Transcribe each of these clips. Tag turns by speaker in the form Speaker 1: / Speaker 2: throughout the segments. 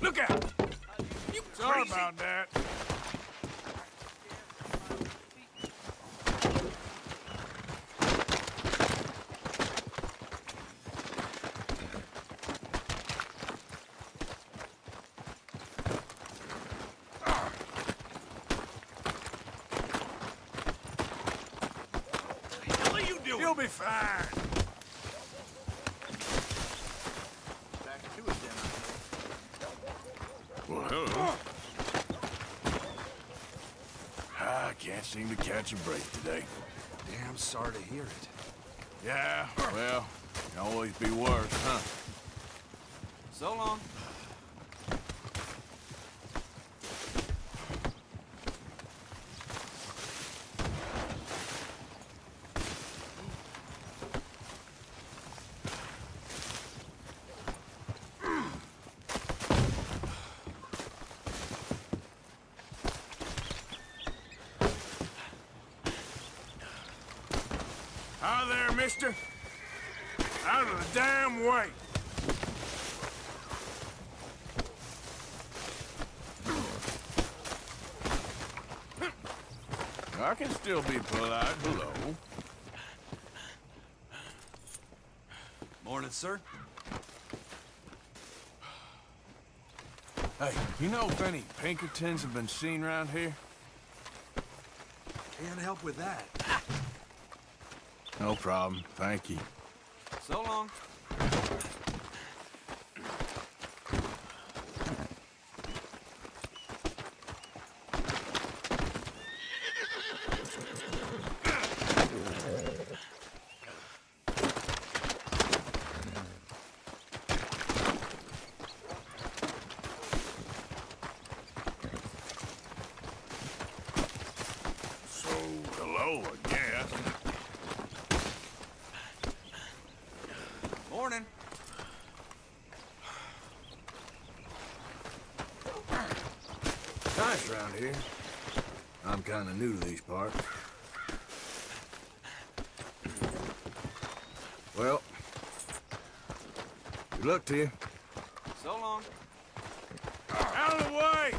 Speaker 1: Look out!
Speaker 2: You
Speaker 1: Sorry
Speaker 2: crazy?
Speaker 1: about that.
Speaker 2: What the hell are you doing?
Speaker 1: You'll be fine.
Speaker 2: Back to it then, I
Speaker 1: Well, hello. I can't seem to catch a break today.
Speaker 2: Damn sorry to hear it.
Speaker 1: Yeah, well, can always be worse, huh?
Speaker 2: So long.
Speaker 1: Hi there, mister. Out of the damn way. I can still be polite. Hello.
Speaker 2: Morning, sir.
Speaker 1: Hey, you know if any Pinkertons have been seen around here?
Speaker 2: Can't help with that.
Speaker 1: No problem. Thank you.
Speaker 2: So long.
Speaker 1: So, hello, I
Speaker 2: Morning.
Speaker 1: Nice around here. I'm kind of new to these parts. Well, good luck to you.
Speaker 2: So long.
Speaker 1: Out of the way!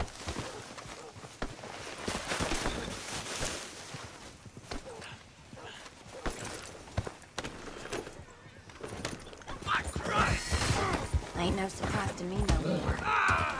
Speaker 3: Ain't no surprise to me no more.